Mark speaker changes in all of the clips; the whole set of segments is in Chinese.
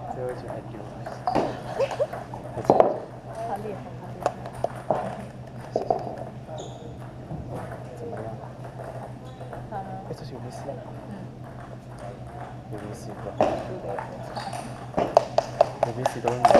Speaker 1: 好厉害！好厉害！怎么样？哎，
Speaker 2: 这
Speaker 1: 是
Speaker 2: 刘
Speaker 1: 律师。嗯，刘律师的。刘律师
Speaker 2: 都是。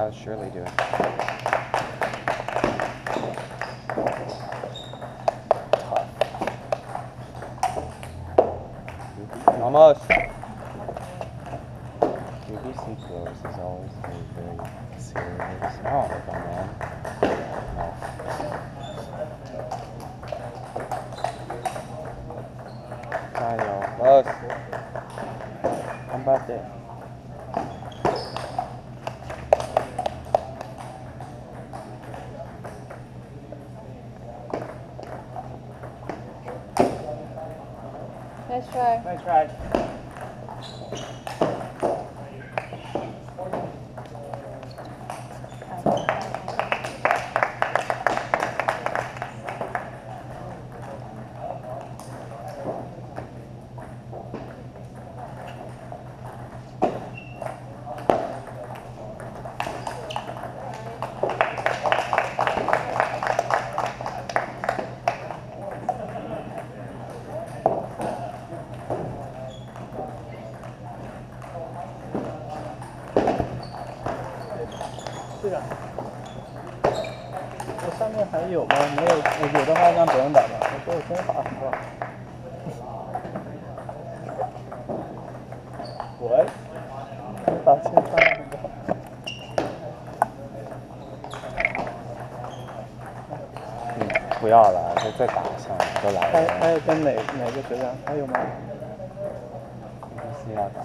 Speaker 2: How's Shirley doing? Tough. Almost.
Speaker 1: Nice
Speaker 3: ride. 让别人打吧。我说我先打好不好？喂，打先打好不好？
Speaker 2: 嗯，不要了，再再打一下，都来
Speaker 3: 了还
Speaker 2: 还。
Speaker 3: 有跟哪哪个学长？还有吗
Speaker 2: ？UBC 要打。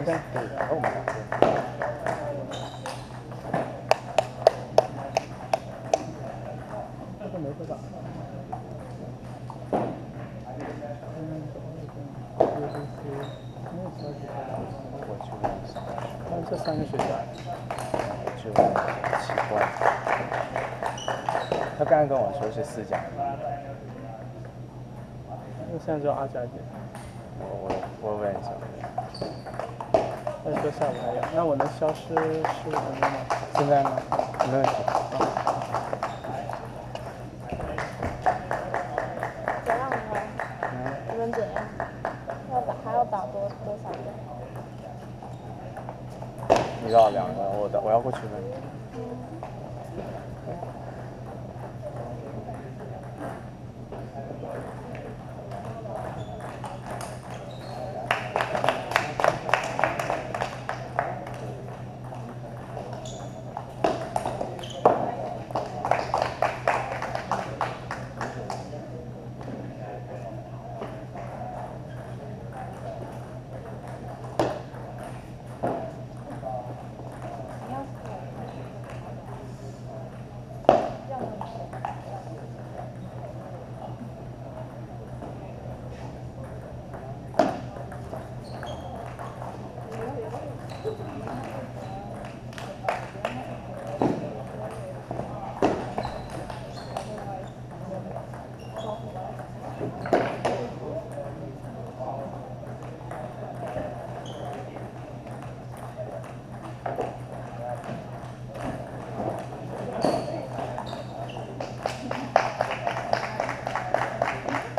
Speaker 2: 我去问一下，
Speaker 3: 那这三个学长，
Speaker 2: 我去问一下，奇怪。他刚刚跟我说是四家，
Speaker 3: 那现在只有阿佳姐。
Speaker 2: 我我我问一下。
Speaker 3: 下，那我能消失十五分钟吗？
Speaker 4: 现在吗？没问题。
Speaker 2: 怎样？你们怎样？要打还要打多多个？
Speaker 4: 一两个，我我我要过去问。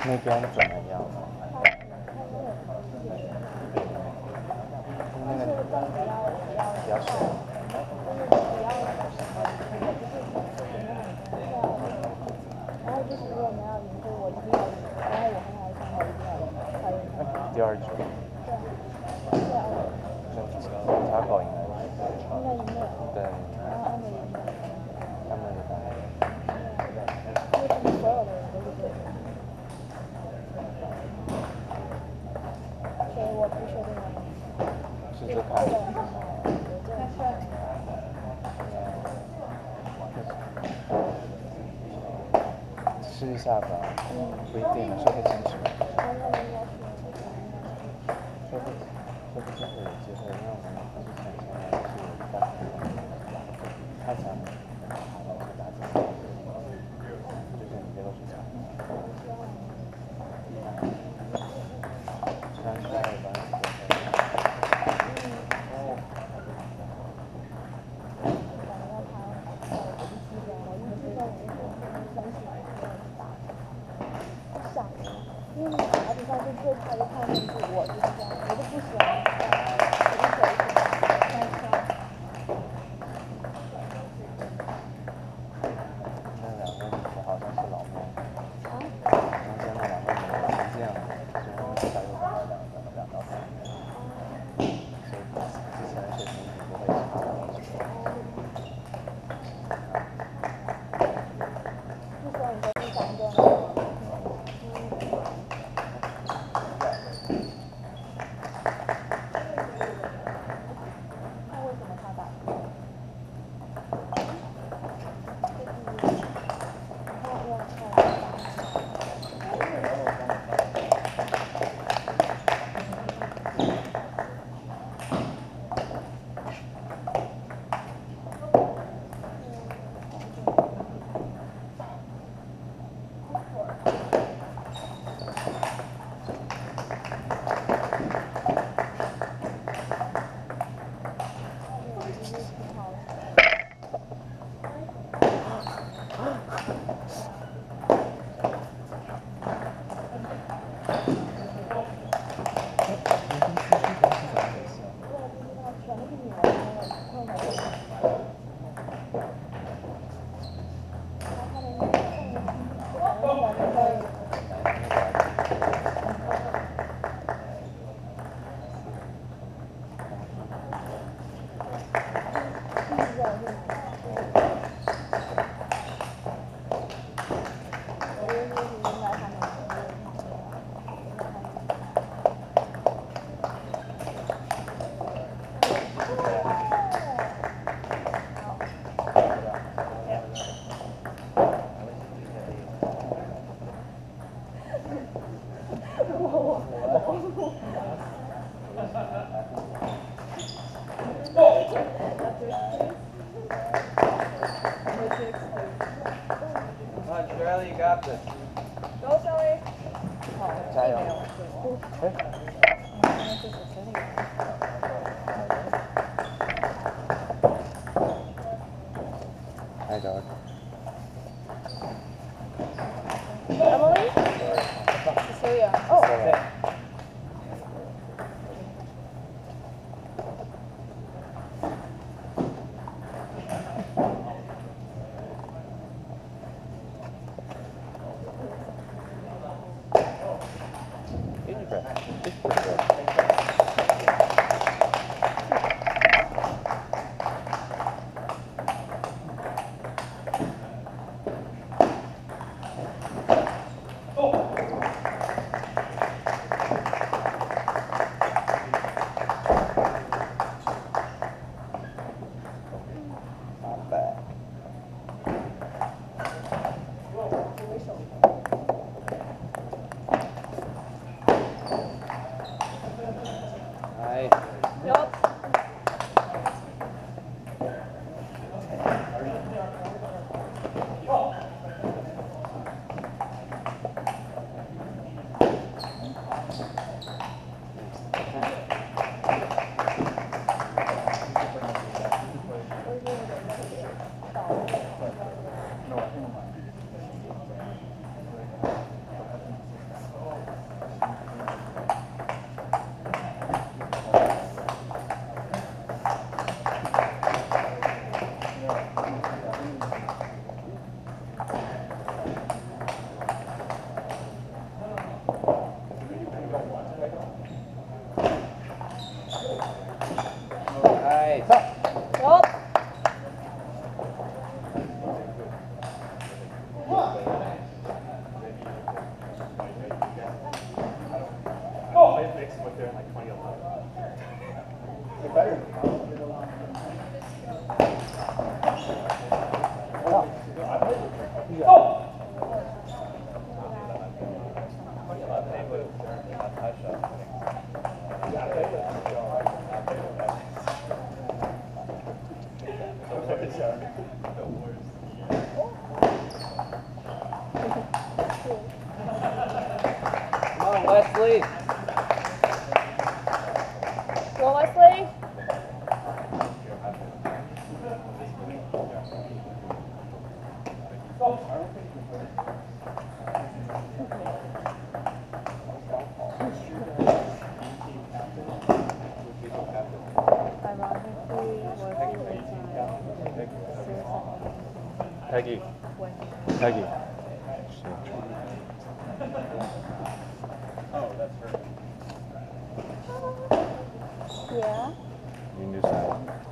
Speaker 4: 那边怎么？
Speaker 2: 对，对。啊，
Speaker 4: 就是查考。应该
Speaker 2: 应该有。了。
Speaker 4: 直。试一下吧，不一定，还是太。
Speaker 2: Come on,
Speaker 3: Charlie, you got this.
Speaker 4: Go, Charlie. Title.
Speaker 2: Hi, dog.
Speaker 3: Come on, Wesley.
Speaker 1: Go, Leslie. Ironically, Wesley
Speaker 2: Peggy. Peggy. Oh,
Speaker 1: that's her. Yeah. You knew something.